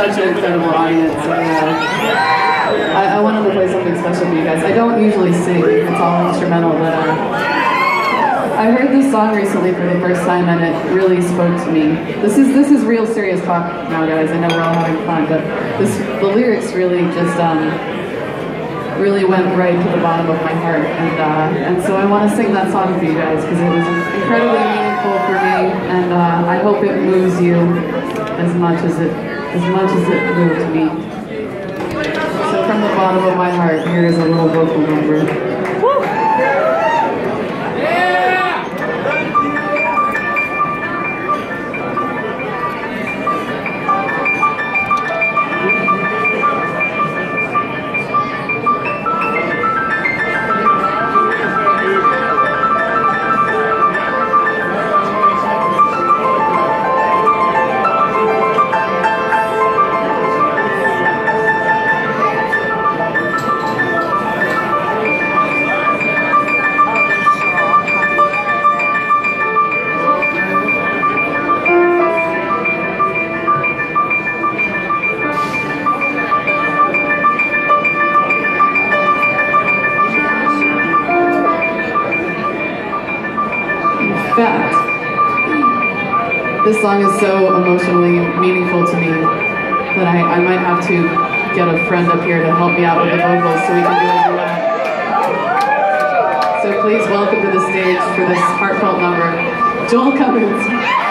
such an incredible audience. Uh, I, I wanted to play something special for you guys. I don't usually sing, it's all instrumental, but uh, I heard this song recently for the first time and it really spoke to me. This is this is real serious talk now, guys. I know we're all having fun, but this the lyrics really just um, really went right to the bottom of my heart, and uh, and so I want to sing that song for you guys because it was incredibly meaningful for me, and uh, I hope it moves you as much as it as much as it moved me. So from the bottom of my heart, here is a little vocal number. This song is so emotionally meaningful to me that I, I might have to get a friend up here to help me out with the vocals so we can do duet. So please welcome to the stage for this heartfelt number, Joel Cummins.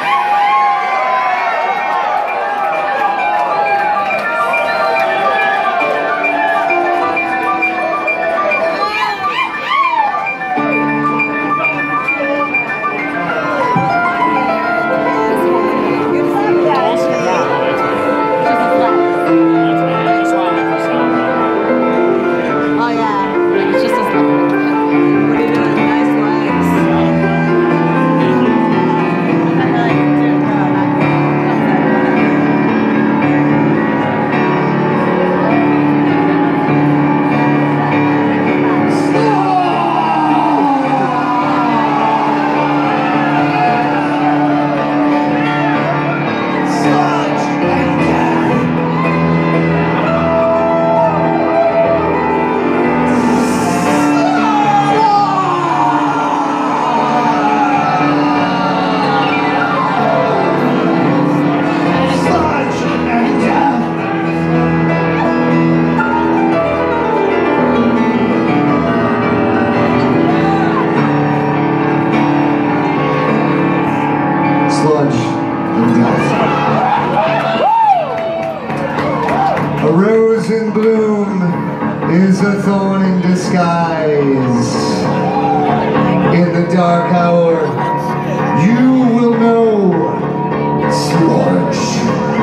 Deus.